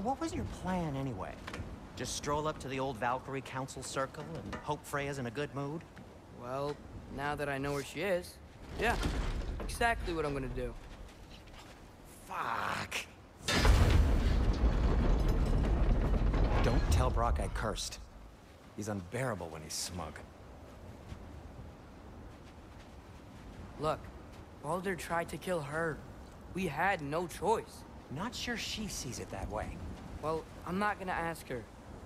So what was your plan anyway? Just stroll up to the old Valkyrie Council Circle and hope Freya's in a good mood? Well, now that I know where she is, yeah, exactly what I'm gonna do. Fuck. Don't tell Brok I cursed. He's unbearable when he's smug. Look, Baldur tried to kill her. We had no choice. Not sure she sees it that way. Well, I'm not gonna ask her.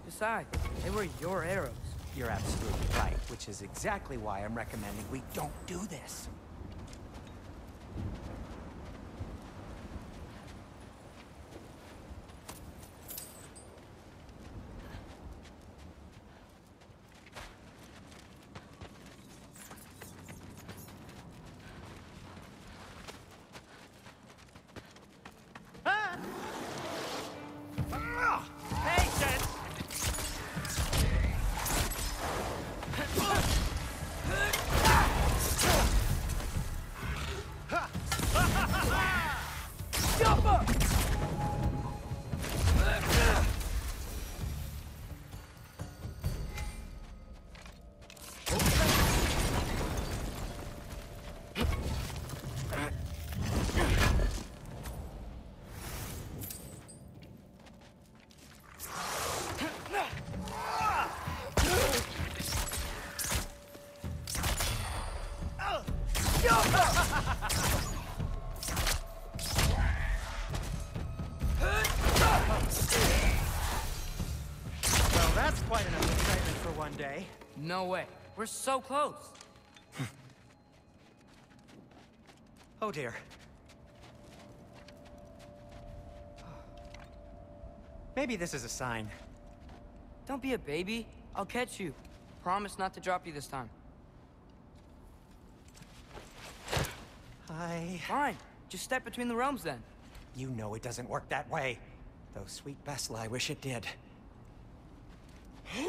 Besides, they were your arrows. You're absolutely right, which is exactly why I'm recommending we don't do this. Well, that's quite enough excitement for one day. No way. We're so close. Oh dear. Maybe this is a sign. Don't be a baby. I'll catch you. Promise not to drop you this time. I... Fine. Just step between the realms then. You know it doesn't work that way. Though sweet Bessla, I wish it did.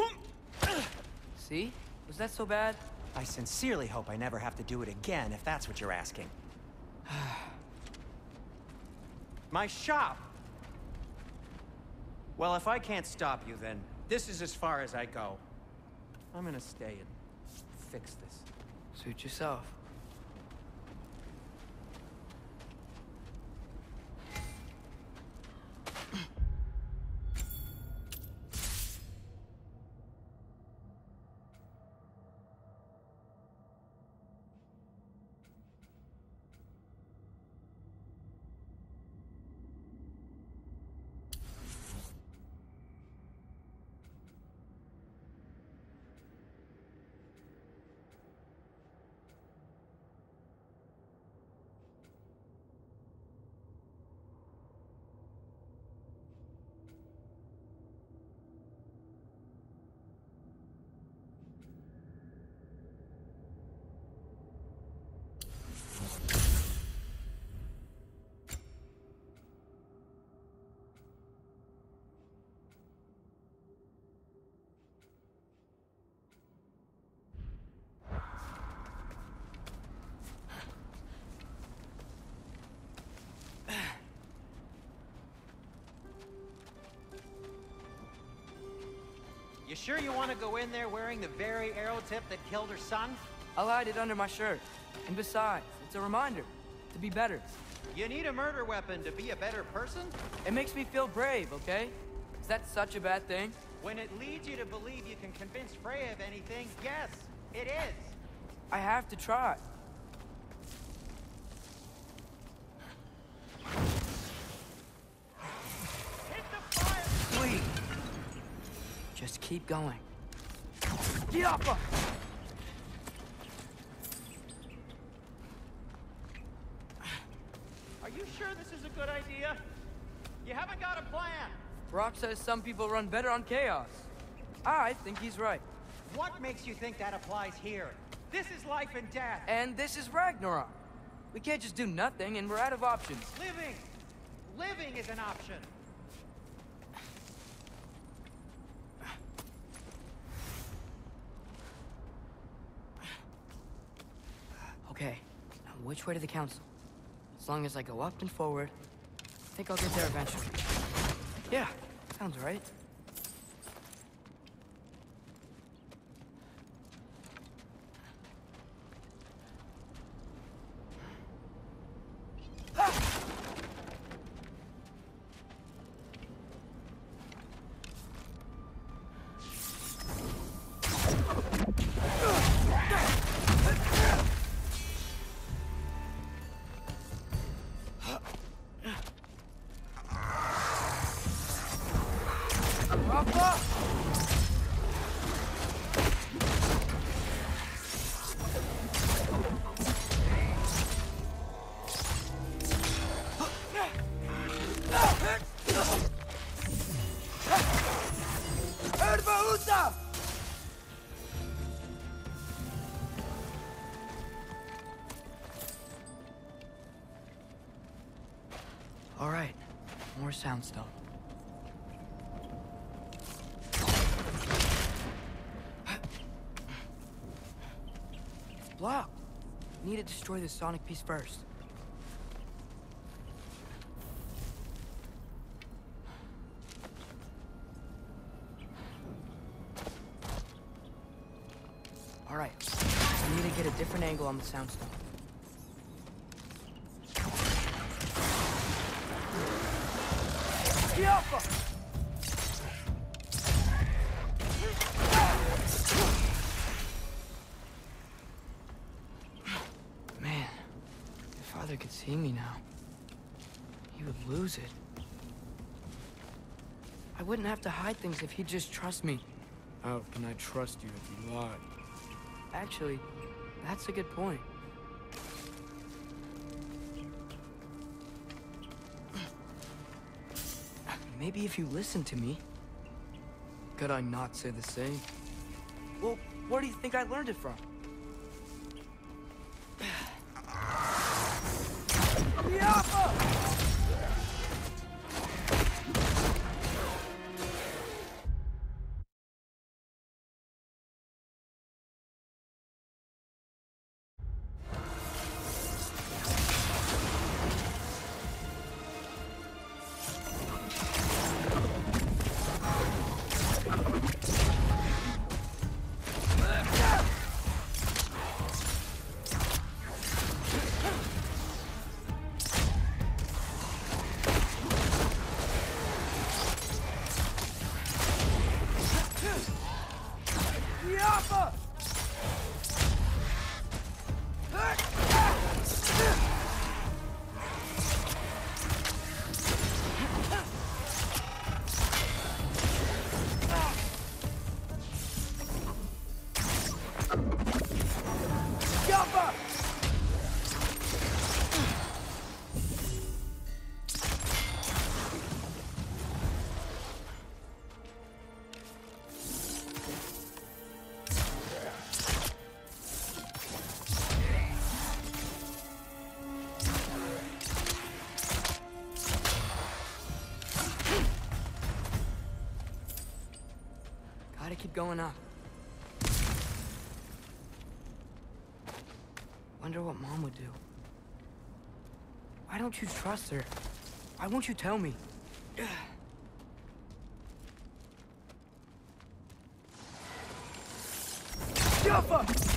See? Was that so bad? I sincerely hope I never have to do it again, if that's what you're asking. My shop! Well, if I can't stop you, then this is as far as I go. I'm gonna stay and fix this. Suit yourself. You sure you want to go in there wearing the very arrow tip that killed her son? I'll hide it under my shirt. And besides, it's a reminder to be better. You need a murder weapon to be a better person? It makes me feel brave, okay? Is that such a bad thing? When it leads you to believe you can convince Freya of anything, yes, it is. I have to try. Hit the fire! Sweet. Just keep going. Yappa! Are you sure this is a good idea? You haven't got a plan. Brok says some people run better on chaos. I think he's right. What makes you think that applies here? This is life and death. And this is Ragnarok. We can't just do nothing and we're out of options. Living! Living is an option. Okay, now which way to the council? As long as I go up and forward, I think I'll get there eventually. Yeah, Sounds right. Erbaúta! All right, more soundstone. It's blocked. Need to destroy the sonic piece first. All right. I need to a on the soundstone. If father could see me now, he would lose it. I wouldn't have to hide things if he'd just trust me. How can I trust you if you lie? Actually, that's a good point. Maybe if you listen to me. Could I not say the same? Well, where do you think I learned it from? Going up. Wonder what Mom would do. Why don't you trust her? Why won't you tell me? Jaffa!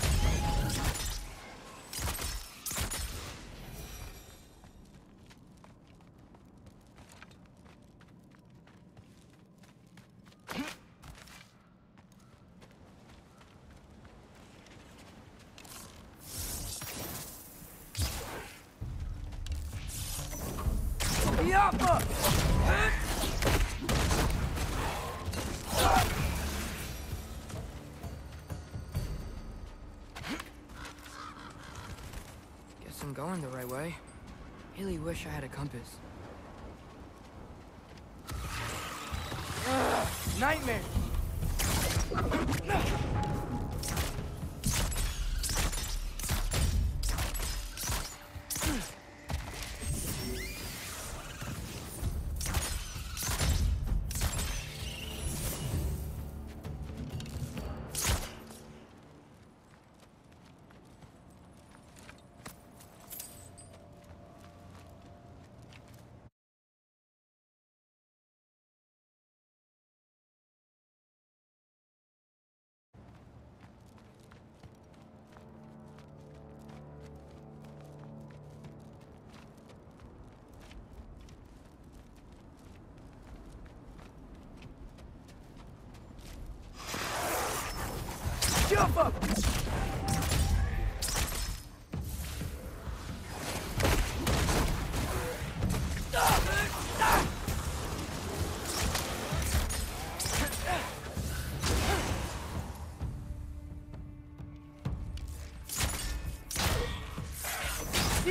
I'm going the right way. Really wish I had a compass. Ugh, nightmare! Alpha!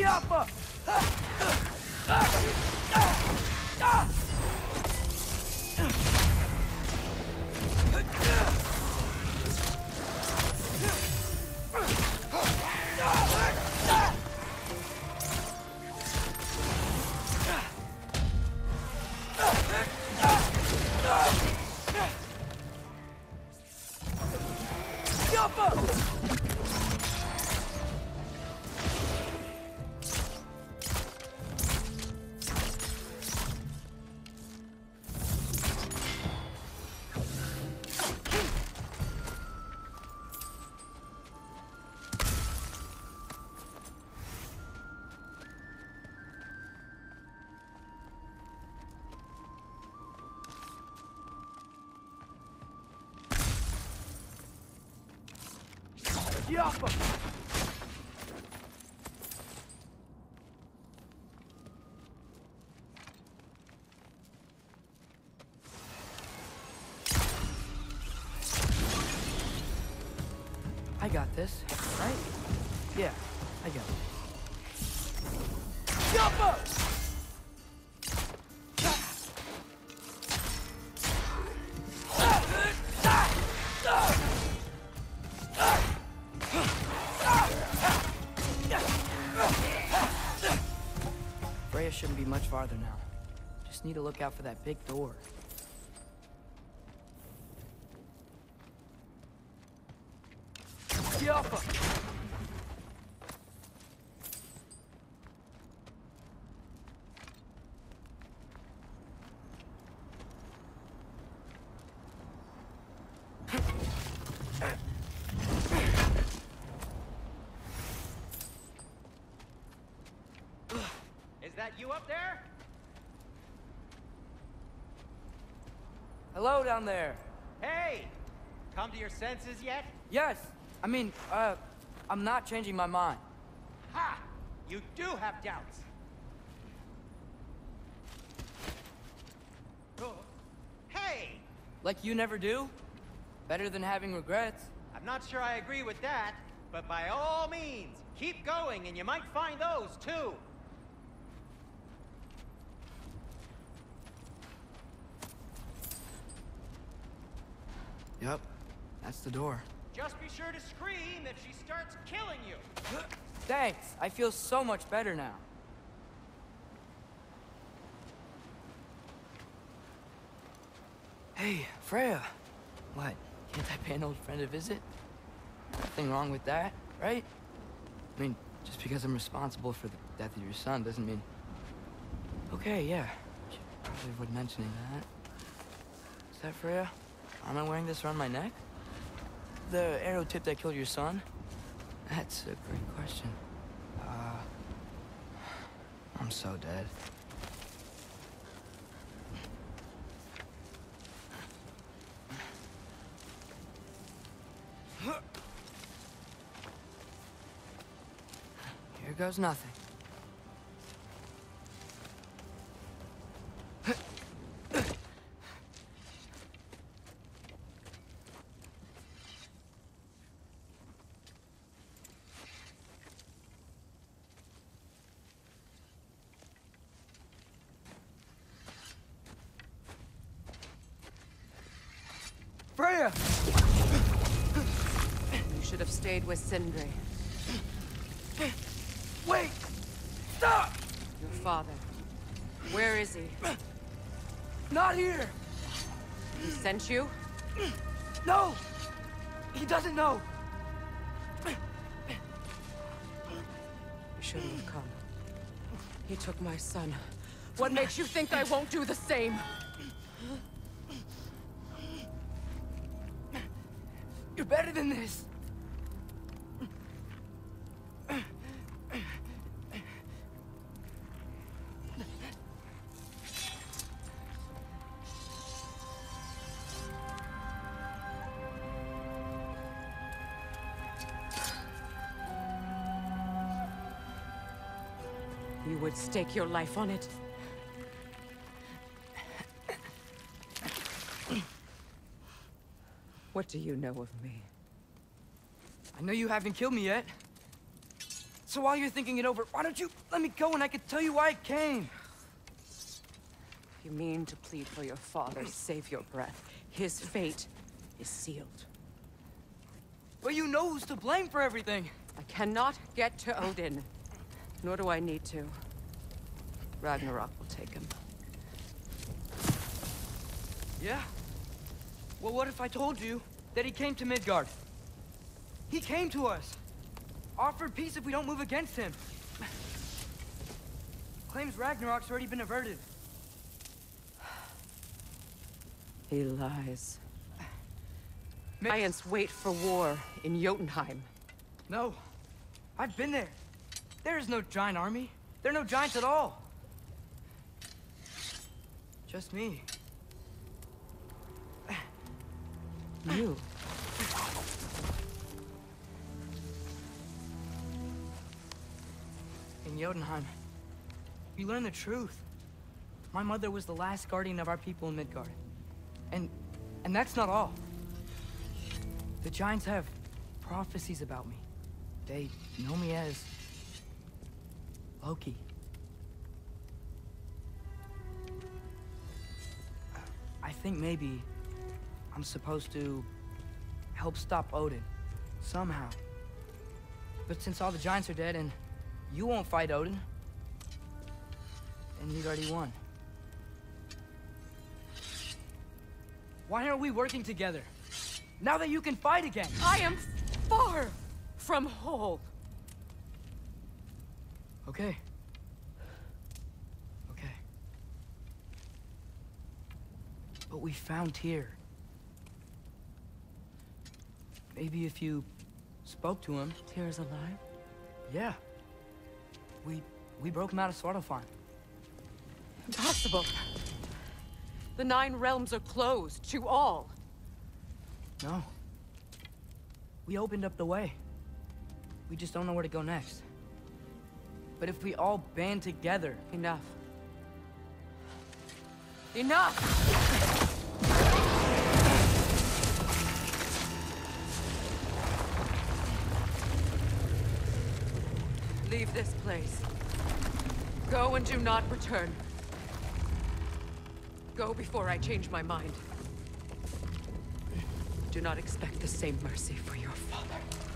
Alpha! Ah! Ah! Ah! Ah! Yappa! I got this, right? Yeah, I got it. Yappa! Much farther now. Just need to look out for that big door. Yappa! Is that you up there? Hello down there. Hey! Come to your senses yet? Yes, I mean, uh, I'm not changing my mind. Ha! You do have doubts. Oh. Hey! Like you never do? Better than having regrets. I'm not sure I agree with that, but by all means, keep going and you might find those too. Yep, that's the door. Just be sure to scream if she starts killing you. Thanks, I feel so much better now. Hey, Freya. What? Can't I pay an old friend a visit? Nothing wrong with that, right? I mean, just because I'm responsible for the death of your son doesn't mean... Okay, yeah. Should probably avoid mentioning that. Is that Freya? Am I wearing this around my neck? The arrow tip that killed your son? That's a great question. Uh... I'm so dead. Here goes nothing. Freya! You should with Sindri, Wait! Stop! your father. Where is he? Not here! He sent you? No! He doesn't know! You shouldn't have come. He took my son. What makes you think I won't do the same? You're better than this! You would stake your life on it? What do you know of me? I know you haven't killed me yet. So while you're thinking it over, why don't you let me go and I can tell you why I came? You mean to plead for your father, save your breath. His fate is sealed. But you know who's to blame for everything. I cannot get to Odin. Nor do I need to. Ragnarok will take him. Yeah? Well, what if I told you that he came to Midgard? He came to us. Offered peace if we don't move against him. Claims Ragnarok's already been averted. He lies. Giants wait for war in Jotunheim. No. I've been there. There is no giant army. There are no giants at all. Just me. You. In Jotunheim, we learn the truth. My mother was the last guardian of our people in Midgard. And... and that's not all. The Giants have prophecies about me. They know me as... Loki. I think maybe I'm supposed to help stop Odin. Somehow. But since all the Giants are dead and you won't fight Odin, and you've already won. Why aren't we working together? Now that you can fight again! I am far from whole. Okay. Okay. But we found Tyr. Maybe if you spoke to him. Tyr's alive? Yeah. We we broke him out of Svartalfheim. Impossible. The Nine Realms are closed to all. No. We opened up the way. We just don't know where to go next. But if we all band together, Enough. Enough! Leave this place. Go and do not return. Go before I change my mind. Do not expect the same mercy for your father.